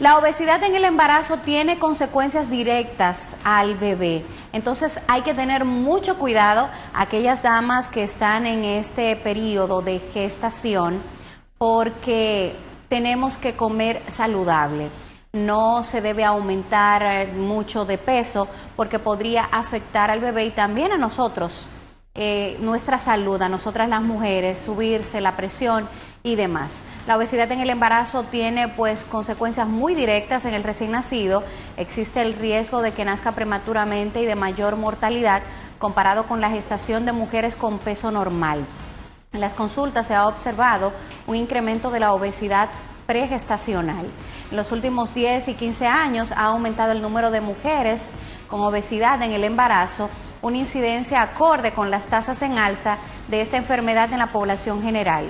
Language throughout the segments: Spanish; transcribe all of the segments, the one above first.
La obesidad en el embarazo tiene consecuencias directas al bebé. Entonces hay que tener mucho cuidado aquellas damas que están en este periodo de gestación porque tenemos que comer saludable. No se debe aumentar eh, mucho de peso porque podría afectar al bebé y también a nosotros eh, nuestra salud, a nosotras las mujeres, subirse la presión y demás. La obesidad en el embarazo tiene pues consecuencias muy directas en el recién nacido. Existe el riesgo de que nazca prematuramente y de mayor mortalidad comparado con la gestación de mujeres con peso normal. En las consultas se ha observado un incremento de la obesidad pregestacional. En los últimos 10 y 15 años ha aumentado el número de mujeres con obesidad en el embarazo una incidencia acorde con las tasas en alza de esta enfermedad en la población general.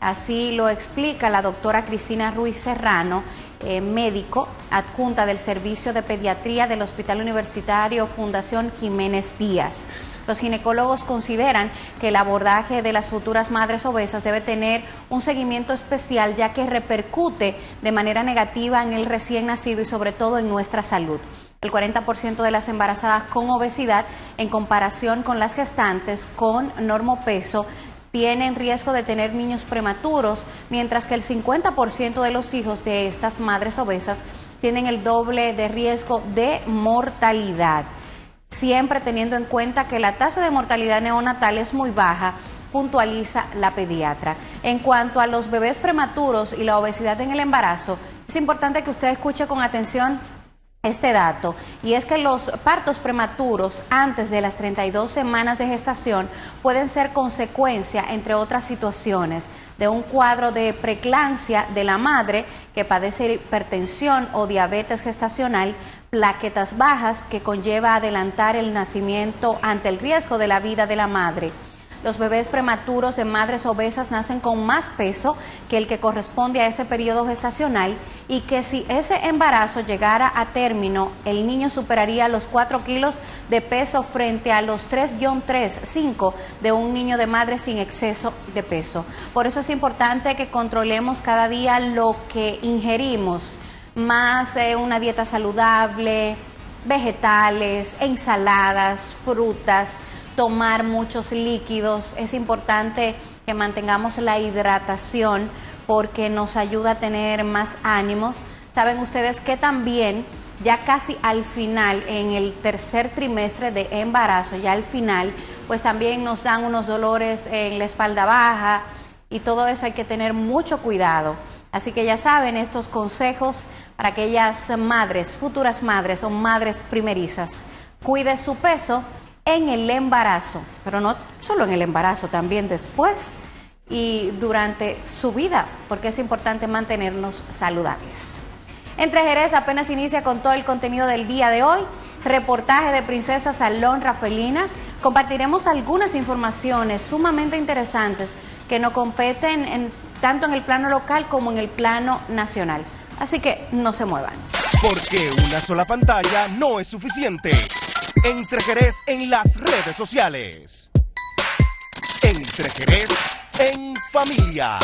Así lo explica la doctora Cristina Ruiz Serrano, eh, médico adjunta del Servicio de Pediatría del Hospital Universitario Fundación Jiménez Díaz. Los ginecólogos consideran que el abordaje de las futuras madres obesas debe tener un seguimiento especial ya que repercute de manera negativa en el recién nacido y sobre todo en nuestra salud el 40% de las embarazadas con obesidad en comparación con las gestantes con normopeso tienen riesgo de tener niños prematuros, mientras que el 50% de los hijos de estas madres obesas tienen el doble de riesgo de mortalidad. Siempre teniendo en cuenta que la tasa de mortalidad neonatal es muy baja, puntualiza la pediatra. En cuanto a los bebés prematuros y la obesidad en el embarazo, es importante que usted escuche con atención este dato y es que los partos prematuros antes de las 32 semanas de gestación pueden ser consecuencia, entre otras situaciones, de un cuadro de preclancia de la madre que padece hipertensión o diabetes gestacional, plaquetas bajas que conlleva adelantar el nacimiento ante el riesgo de la vida de la madre los bebés prematuros de madres obesas nacen con más peso que el que corresponde a ese periodo gestacional y que si ese embarazo llegara a término, el niño superaría los 4 kilos de peso frente a los 3-3, 5 de un niño de madre sin exceso de peso. Por eso es importante que controlemos cada día lo que ingerimos, más eh, una dieta saludable, vegetales, ensaladas, frutas, tomar muchos líquidos, es importante que mantengamos la hidratación porque nos ayuda a tener más ánimos. Saben ustedes que también ya casi al final, en el tercer trimestre de embarazo, ya al final, pues también nos dan unos dolores en la espalda baja y todo eso hay que tener mucho cuidado. Así que ya saben estos consejos para aquellas madres, futuras madres o madres primerizas. Cuide su peso en el embarazo, pero no solo en el embarazo, también después y durante su vida, porque es importante mantenernos saludables. Entre Jerez apenas inicia con todo el contenido del día de hoy, reportaje de Princesa Salón Rafelina, compartiremos algunas informaciones sumamente interesantes que nos competen tanto en el plano local como en el plano nacional. Así que no se muevan. Porque una sola pantalla no es suficiente. Entre Jerez en las redes sociales. Entre Jerez en familia.